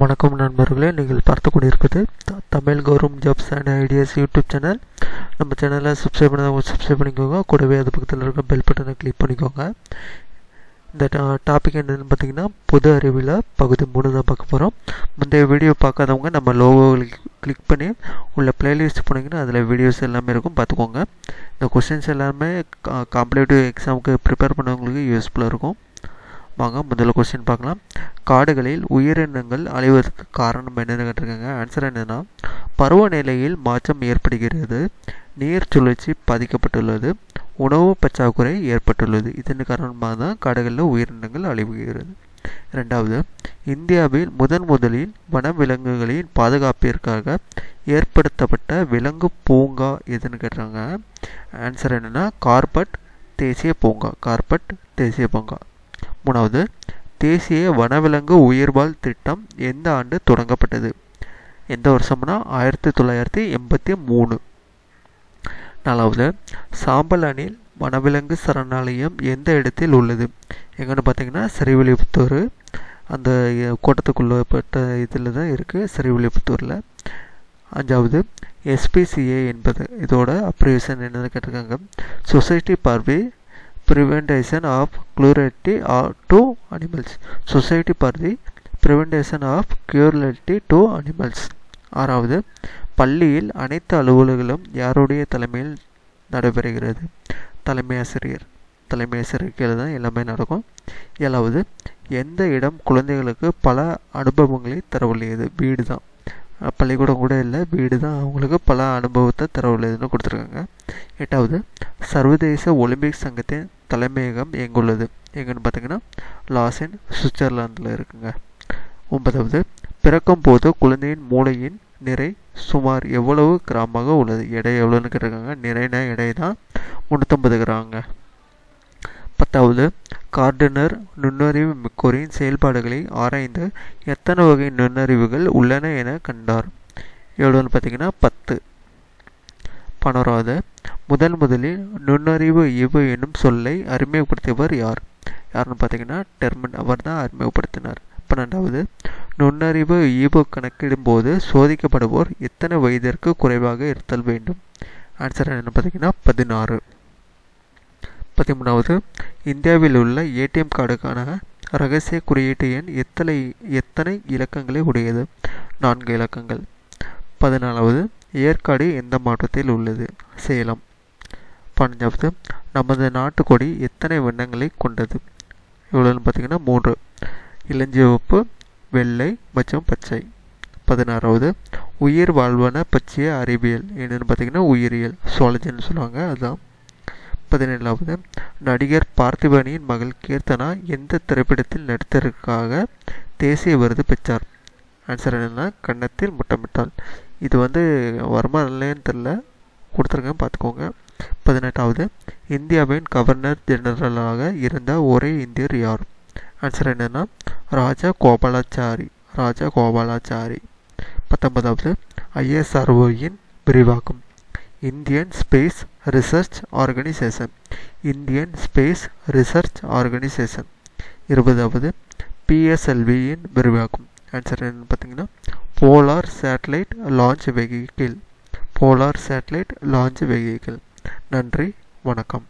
வணக்கம் நண்பர்களே நீங்கள் பார்த்து கொண்டிருப்பது Tamil government jobs and ideas YouTube channel. நம்ம சேனலை சப்ஸ்கிரைப் பண்ணாதவங்க சப்ஸ்கிரைப் பண்ணிக்கோங்க. கூடவே அது பக்கத்தில் இருக்க பெல் பட்டனை கிளிக் பண்ணிக்கோங்க. இந்த டாபிக் என்னென்னு பார்த்தீங்கன்னா பொது அறிவில் பகுதி மூணு தான் பார்க்க போகிறோம் முந்தைய வீடியோ பார்க்காதவங்க நம்ம லோகோவில் கிளிக் பண்ணி உள்ள பிளேலிஸ்ட் போனீங்கன்னா அதில் வீடியோஸ் எல்லாமே இருக்கும். பார்த்துக்கோங்க. இந்த கொஸ்டின்ஸ் எல்லாமே காம்படேட்டிவ் எக்ஸாமுக்கு ப்ரிப்பேர் பண்ணவங்களுக்கு யூஸ்ஃபுல்லாக இருக்கும். வாங்க முதல்ல கொஸ்டின் பார்க்கலாம். காடுகளில் உயிரினங்கள் அழிவதற்கு காரணம் என்னென்னு கேட்டிருக்காங்க. ஆன்சர் என்னென்னா பருவநிலையில் மாற்றம் ஏற்படுகிறது. நீர் சுழற்சி பாதிக்கப்பட்டுள்ளது. உணவு பற்றாக்குறை ஏற்பட்டுள்ளது. இதன் காரணமாக தான் காடுகளில் உயிரினங்கள் அழிவுகிறது. ரெண்டாவது இந்தியாவில் முதன் முதலில் வனவிலங்குகளின் பாதுகாப்பிற்காக ஏற்படுத்தப்பட்ட விலங்கு பூங்கா எதுன்னு கேட்டாங்க ஆன்சர் என்னன்னா கார்பட் தேசிய பூங்கா. கார்பட் தேசிய பூங்கா. மூணாவது தேசிய வனவிலங்கு உயிர்வாழ் திட்டம் எந்த ஆண்டு தொடங்கப்பட்டது? எந்த வருஷம்னா ஆயிரத்தி தொள்ளாயிரத்தி எண்பத்தி மூணு. நாலாவது சாம்பல் அணில் வனவிலங்கு சரணாலயம் எந்த இடத்தில் உள்ளது? எங்கன்னு பார்த்தீங்கன்னா சிறைவில்லிபுத்தூர் அந்த கோட்டத்துக்குள்ளப்பட்ட இதில் தான் இருக்குது சிறைவில்லிபுத்தூரில் அஞ்சாவது எஸ்பிசிஏ என்பது இதோட அப்ரிவேஷன் என்னது கேட்டிருக்காங்க. சொசைட்டி பார்வை prevention of cruelty to animals society for the prevention of cruelty to animals ஆறாவது பள்ளியில் அனைத்து அலுவலர்களும் யாருடைய தலைமையில் நடைபெறுகிறது? தலைமை ஆசிரியர். தலைமை ஆசிரியர் கீழே தான் எல்லாமே நடக்கும். ஏழாவது எந்த இடம் குழந்தைகளுக்கு பல அனுபவங்களை தரவுள்ளது வீடு தான் பள்ளிக்கூடம் கூட இல்லை வீடு தான் அவங்களுக்கு பல அனுபவத்தை தரவுள்ளதுன்னு கொடுத்துருக்காங்க. எட்டாவது சர்வதேச ஒலிம்பிக் சங்கத்தின் தலைமையகம் எங்குள்ளது? எங்கன்னு பார்த்தீங்கன்னா லாசன் சுவிட்சர்லாந்தில் இருக்குங்க. ஒன்பதாவது பிறக்கும் போது குழந்தையின் மூளையின் நிறை சுமார் எவ்வளவு கிராமாக உள்ளது? எடை எவ்வளோன்னு கேட்டிருக்காங்க. நிறைனா எடை தான் முந்நூற்றம்பது கிராங்க பத்தாவது கார்டனர் நுண்ணறிவு மிக்கோரின் செயல்பாடுகளை ஆராய்ந்து எத்தனை வகை நுண்ணறிவுகள் உள்ளன என கண்டார். எவ்வளோன்னு பார்த்தீங்கன்னா பத்து. பனராத முதன் முதலில் நுண்ணறிவு இவு என்னும் சொல்லை அறிமுகப்படுத்தியவர் யார்? யாருன்னு பார்த்தீங்கன்னா டெர்மன் அவர் தான் அறிமுகப்படுத்தினார். பன்னெண்டாவது நுண்ணறிவு ஈவு கணக்கிடும்போது சோதிக்கப்படுவோர் எத்தனை வயதிற்கு குறைவாக இருத்தல் வேண்டும்? ஆன்சர் என்னன்னு பார்த்தீங்கன்னா பதினாறு. பதிமூணாவது. இந்தியாவில் உள்ள ஏடிஎம் கார்டுக்கான ரகசிய குறியீட்டு எண் எத்தனை எத்தனை இலக்கங்களை உடையது? நான்கு இலக்கங்கள். பதினாலாவது ஏற்காடு எந்த மாவட்டத்தில் உள்ளது? சேலம். பதினஞ்சாவது நமது நாட்டுக்கொடி எத்தனை வண்ணங்களை கொண்டது? எவ்வளோன்னு பார்த்தீங்கன்னா மூன்று. இளஞ்சிவப்பு வெள்ளை மற்றும் பச்சை. பதினாறாவது உயிர் வாழ்வன பற்றிய அறிவியல். என்னென்னு பார்த்தீங்கன்னா உயிரியல் சுவாலஜின்னு சொல்லுவாங்க அதுதான் பதினேழாவது. நடிகர் பார்த்திபனியின் மகள் கீர்த்தனா எந்த திரைப்படத்தில் நடித்ததற்காக தேசிய விருது பெற்றார்? ஆன்சர் என்னென்னா கன்னத்தில் முட்டமிட்டால். இது வந்து வருமா இல்லைன்னு தெரில கொடுத்துருக்கேன் பார்த்துக்கோங்க. பதினெட்டாவது. இந்தியாவின் கவர்னர் ஜெனரலாக இருந்த ஒரே இந்தியர் யார்? ஆன்சர் என்னென்னா ராஜா கோபாலாச்சாரி. ராஜா கோபாலாச்சாரி. பத்தொன்பதாவது. ஐஎஸ்ஆர்ஓயின் விரிவாக்கம். Indian Space Research Organisation Indian Space Research Organisation இருபதாவது பிஎஸ்எல்வியின் விரிவாக்கும். ஆன்சர் என்னென்னு பார்த்தீங்கன்னா polar satellite launch vehicle polar satellite launch vehicle நன்றி வணக்கம்.